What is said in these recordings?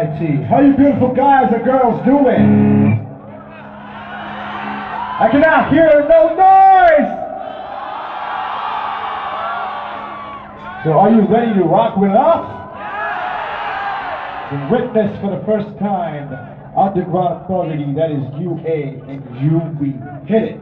How you beautiful guys and girls doing? I cannot hear no noise! So are you ready to rock with us? To witness for the first time Underground Authority, that is UA and UB. Hit it!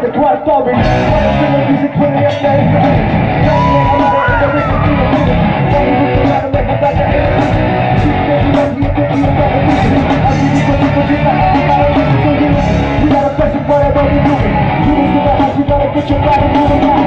the tu abdomen Cuando You gotta press it, whatever you do. You gotta get your body moving.